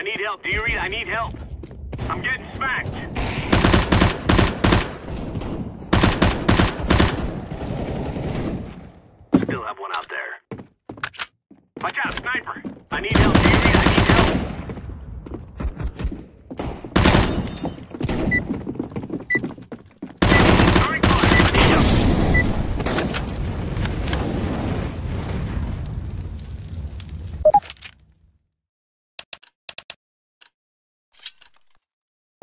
I need help. Do you read? I need help. I'm getting smacked. Still have one out there. Watch out, sniper. I need help. Do you read? I need help. Throwing fire. Need help.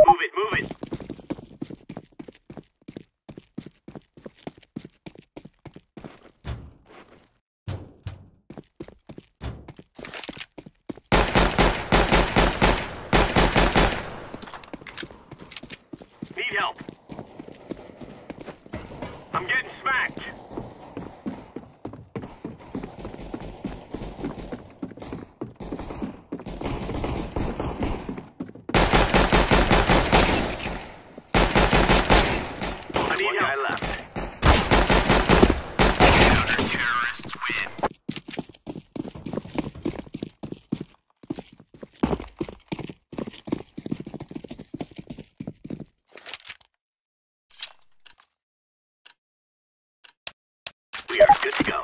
Move it, move it. Help. I'm getting smacked. I need One guy left. Counter-terrorists win. Good to go.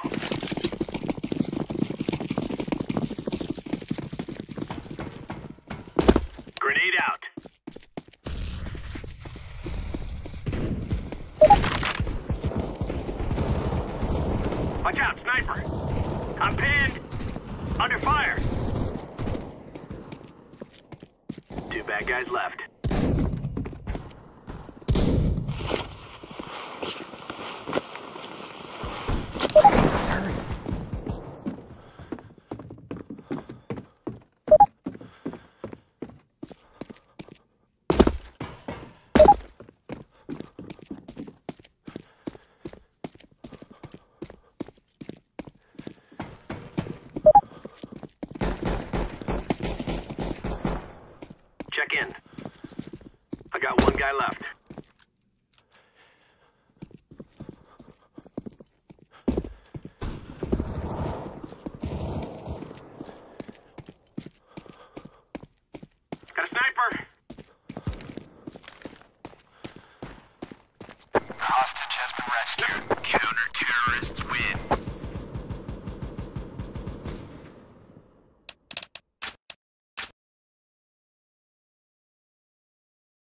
Grenade out, sniper! I'm pinned! Under fire! Two bad guys left. Check in. I got one guy left.